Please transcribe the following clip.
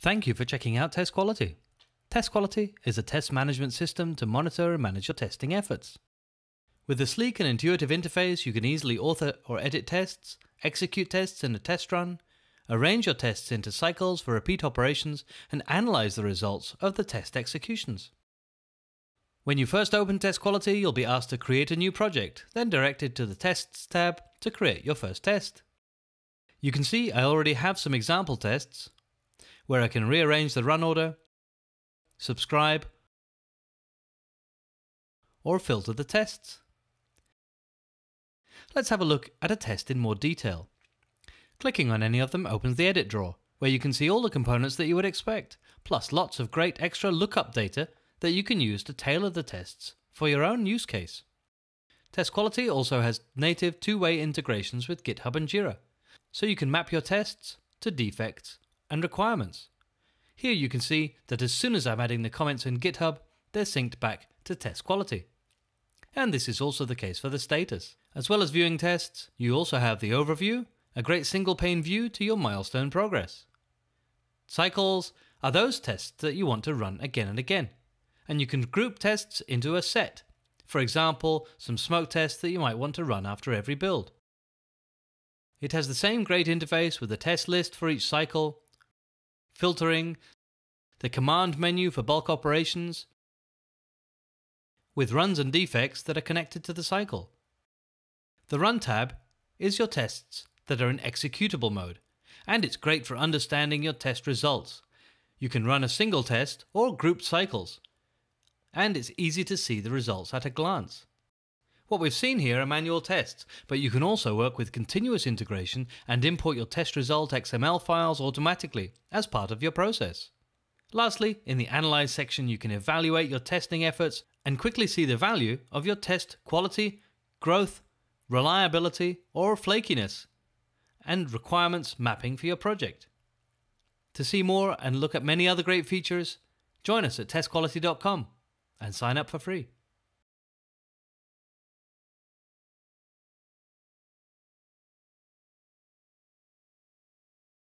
Thank you for checking out TestQuality. Test Quality is a test management system to monitor and manage your testing efforts. With a sleek and intuitive interface, you can easily author or edit tests, execute tests in a test run, arrange your tests into cycles for repeat operations, and analyze the results of the test executions. When you first open TestQuality, you'll be asked to create a new project, then directed to the Tests tab to create your first test. You can see I already have some example tests, where I can rearrange the run order, subscribe, or filter the tests. Let's have a look at a test in more detail. Clicking on any of them opens the edit drawer, where you can see all the components that you would expect, plus lots of great extra lookup data that you can use to tailor the tests for your own use case. TestQuality also has native two-way integrations with GitHub and Jira, so you can map your tests to defects and requirements. Here you can see that as soon as I'm adding the comments in GitHub, they're synced back to TestQuality. And this is also the case for the status. As well as viewing tests, you also have the overview, a great single pane view to your milestone progress. Cycles are those tests that you want to run again and again, and you can group tests into a set. For example, some smoke tests that you might want to run after every build. It has the same great interface with a test list for each cycle, filtering, the command menu for bulk operations, with runs and defects that are connected to the cycle. The Run tab is your tests that are in executable mode, and it's great for understanding your test results. You can run a single test or grouped cycles, and it's easy to see the results at a glance. What we've seen here are manual tests, but you can also work with continuous integration and import your test result XML files automatically as part of your process. Lastly, in the Analyze section, you can evaluate your testing efforts and quickly see the value of your test quality, growth, reliability, or flakiness, and requirements mapping for your project. To see more and look at many other great features, join us at testquality.com and sign up for free.